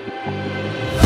フフフ。